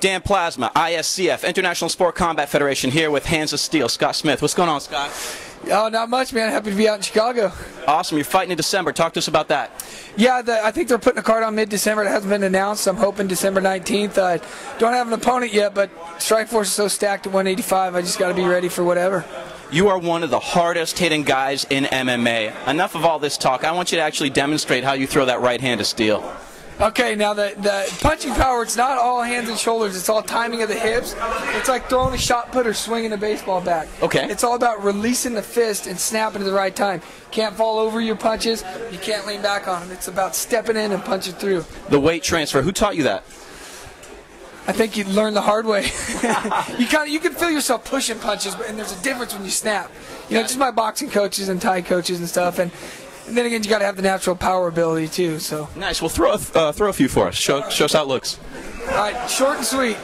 Dan Plasma, ISCF, International Sport Combat Federation, here with Hands of Steel. Scott Smith. What's going on, Scott? Oh, not much, man. Happy to be out in Chicago. Awesome. You're fighting in December. Talk to us about that. Yeah, the, I think they're putting a card on mid-December. It hasn't been announced. I'm hoping December 19th. I don't have an opponent yet, but Strikeforce is so stacked at 185. I just got to be ready for whatever. You are one of the hardest hitting guys in MMA. Enough of all this talk. I want you to actually demonstrate how you throw that right hand of steel. Okay, now the, the punching power, it's not all hands and shoulders. It's all timing of the hips. It's like throwing a shot put or swinging a baseball bat. Okay. It's all about releasing the fist and snapping at the right time. Can't fall over your punches. You can't lean back on them. It's about stepping in and punching through. The weight transfer. Who taught you that? I think you learn the hard way. you kind of you can feel yourself pushing punches, and there's a difference when you snap. You know, just my boxing coaches and Thai coaches and stuff, and and then again, you got to have the natural power ability too. So nice. Well, throw a, uh, throw a few for us. Show show us how it looks. All right, short and sweet.